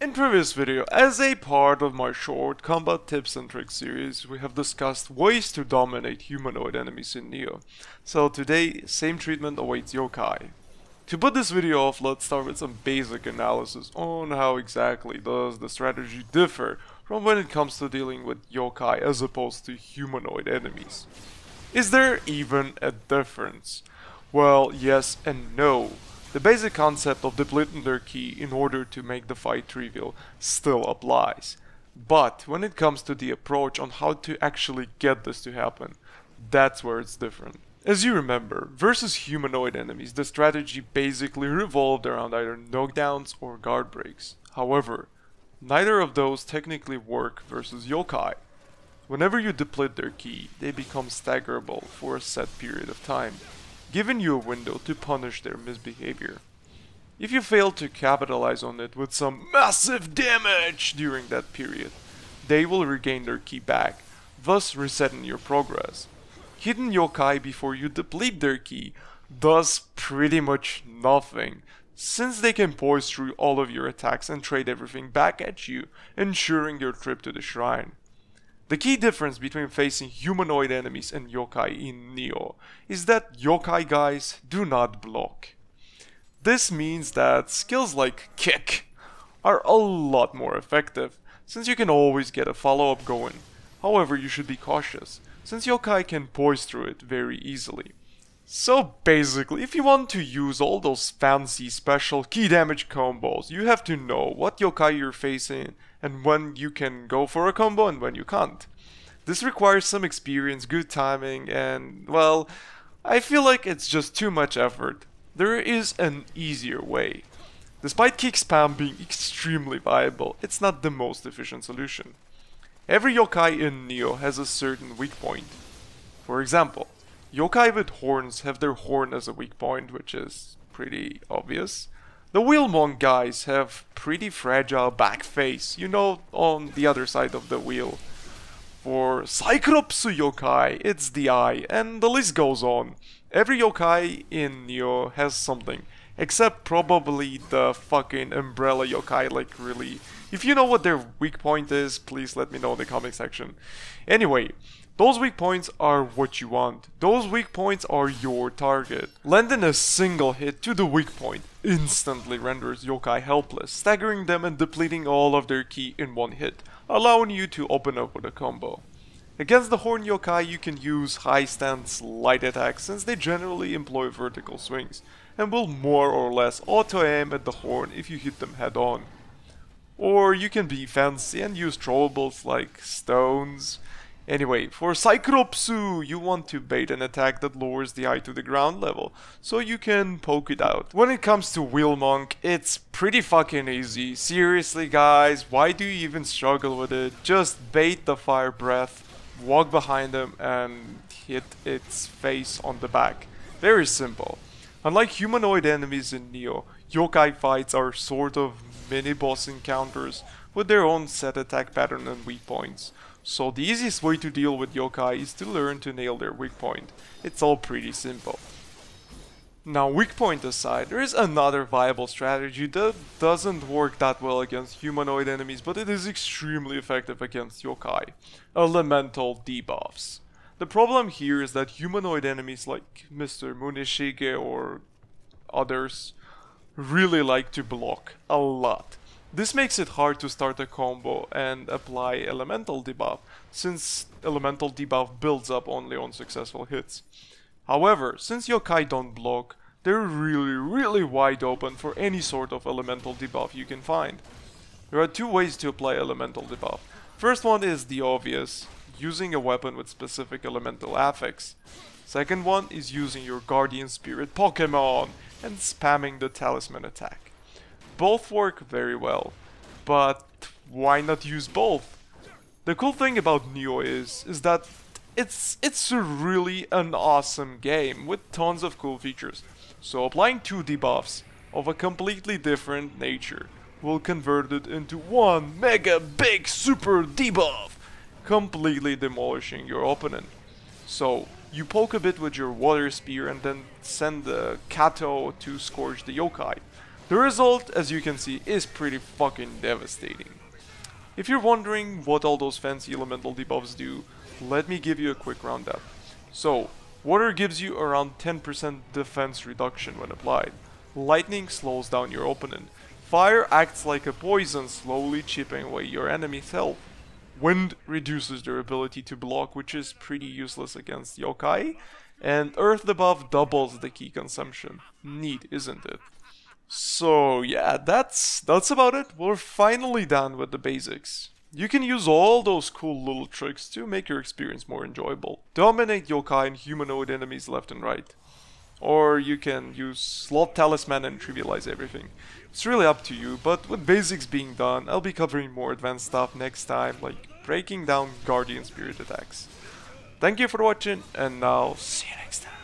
In previous video, as a part of my short combat tips and tricks series, we have discussed ways to dominate humanoid enemies in Nioh. So today, same treatment awaits yokai. To put this video off, let's start with some basic analysis on how exactly does the strategy differ from when it comes to dealing with yokai as opposed to humanoid enemies. Is there even a difference? Well, yes and no. The basic concept of depleting their ki in order to make the fight trivial still applies. But when it comes to the approach on how to actually get this to happen, that's where it's different. As you remember, versus humanoid enemies, the strategy basically revolved around either knockdowns or guard breaks. However, neither of those technically work versus yokai. Whenever you deplete their ki, they become staggerable for a set period of time giving you a window to punish their misbehavior. If you fail to capitalize on it with some massive damage during that period, they will regain their ki back, thus resetting your progress. Hitting yokai before you deplete their ki does pretty much nothing, since they can poise through all of your attacks and trade everything back at you, ensuring your trip to the shrine. The ki difference between facing humanoid enemies and yokai in Nioh is that yokai guys do not block. This means that skills like kick are a lot more effective, since you can always get a follow-up going. However, you should be cautious, since yokai can poise through it very easily. So basically, if you want to use all those fancy special key damage combos, you have to know what yokai you're facing and when you can go for a combo and when you can't. This requires some experience, good timing, and, well, I feel like it's just too much effort. There is an easier way. Despite kick spam being extremely viable, it's not the most efficient solution. Every yokai in Nioh has a certain weak point. For example, Yokai with horns have their horn as a weak point, which is pretty obvious. The wheel monk guys have pretty fragile back face, you know, on the other side of the wheel. For Cyclopsu yokai, it's the eye, and the list goes on. Every yokai in Nioh has something, except probably the fucking umbrella yokai, like really. If you know what their weak point is, please let me know in the comment section. Anyway, those weak points are what you want. Those weak points are your target. Landing a single hit to the weak point instantly renders yokai helpless, staggering them and depleting all of their ki in one hit, allowing you to open up with a combo. Against the horn yokai you can use high stance light attacks since they generally employ vertical swings, and will more or less auto-aim at the horn if you hit them head on. Or you can be fancy and use throwables like stones, Anyway, for Cyclopsu, you want to bait an attack that lowers the eye to the ground level, so you can poke it out. When it comes to Wheel Monk, it's pretty fucking easy. Seriously guys, why do you even struggle with it? Just bait the fire breath, walk behind them and hit its face on the back. Very simple. Unlike humanoid enemies in Nioh, yokai fights are sort of mini-boss encounters with their own set attack pattern and weak points. So the easiest way to deal with yokai is to learn to nail their weak point. It's all pretty simple. Now weak point aside, there is another viable strategy that doesn't work that well against humanoid enemies, but it is extremely effective against yokai. Elemental debuffs. The problem here is that humanoid enemies like Mr. Muneshige or others really like to block a lot. This makes it hard to start a combo and apply elemental debuff, since elemental debuff builds up only on successful hits. However, since yokai don't block, they're really really wide open for any sort of elemental debuff you can find. There are two ways to apply elemental debuff. First one is the obvious, using a weapon with specific elemental affix. Second one is using your guardian spirit Pokemon and spamming the talisman attack both work very well, but why not use both? The cool thing about Nioh is, is that it's, it's really an awesome game with tons of cool features. So applying two debuffs of a completely different nature will convert it into one mega big super debuff, completely demolishing your opponent. So you poke a bit with your water spear and then send the Kato to scorch the yokai. The result, as you can see, is pretty fucking devastating. If you're wondering what all those fancy elemental debuffs do, let me give you a quick roundup. So, water gives you around 10% defense reduction when applied. Lightning slows down your opponent. Fire acts like a poison, slowly chipping away your enemy's health. Wind reduces their ability to block, which is pretty useless against yokai. And Earth debuff doubles the ki consumption. Neat, isn't it? So yeah, that's that's about it. We're finally done with the basics. You can use all those cool little tricks to make your experience more enjoyable. Dominate yokai and humanoid enemies left and right. Or you can use Sloth talisman and trivialize everything. It's really up to you, but with basics being done, I'll be covering more advanced stuff next time, like breaking down Guardian Spirit attacks. Thank you for watching, and now see you next time.